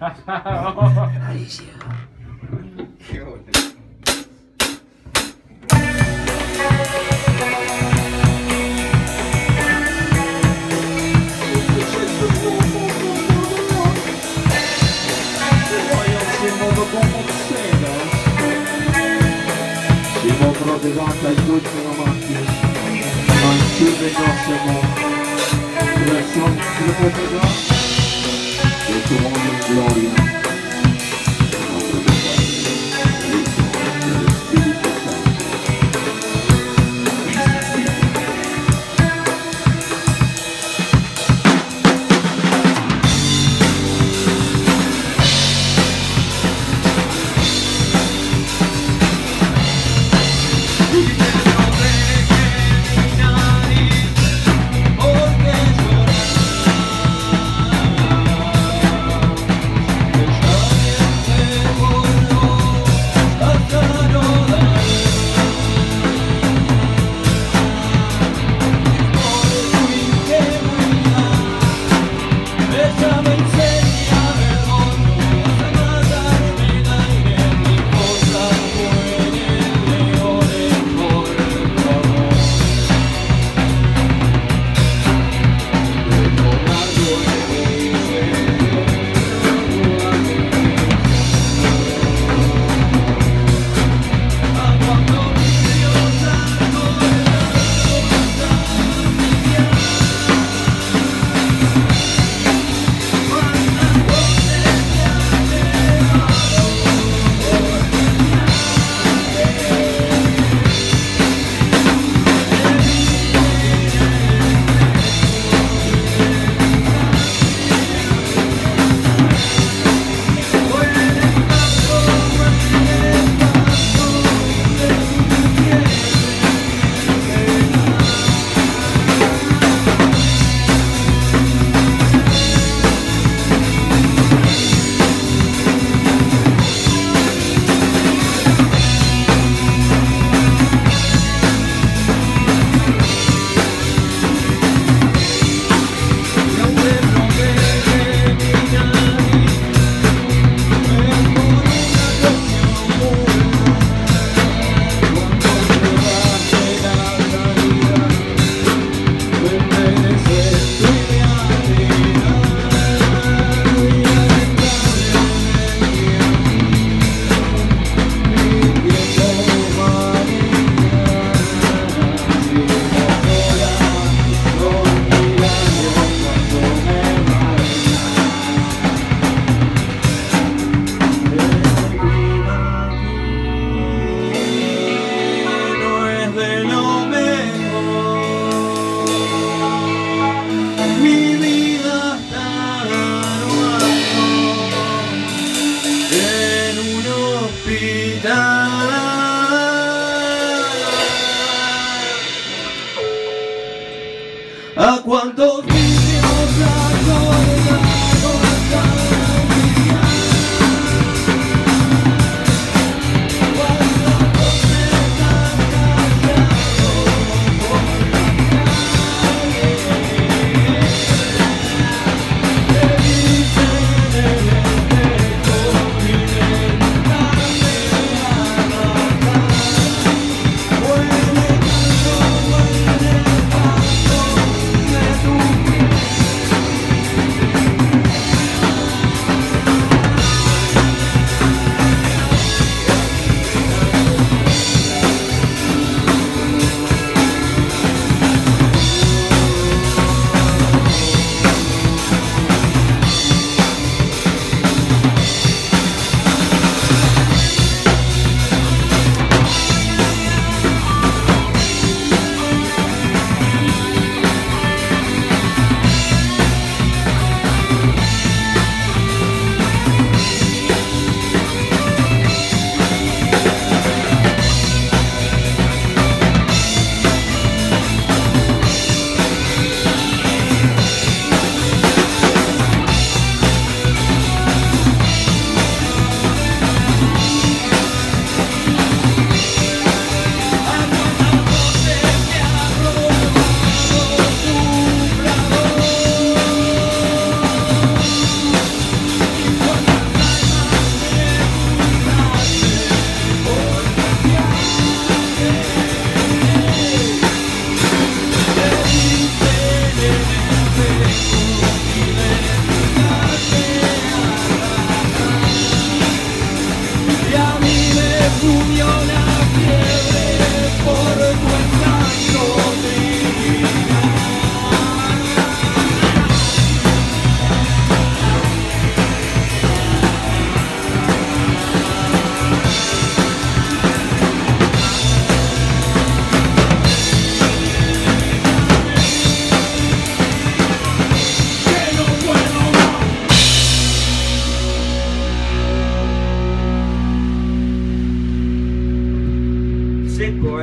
Alicia. Siamo provvedati agli ultimi amanti, ma in chiude siamo verso la proprietà ¿A cuántos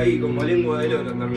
ahí como lengua de loro también.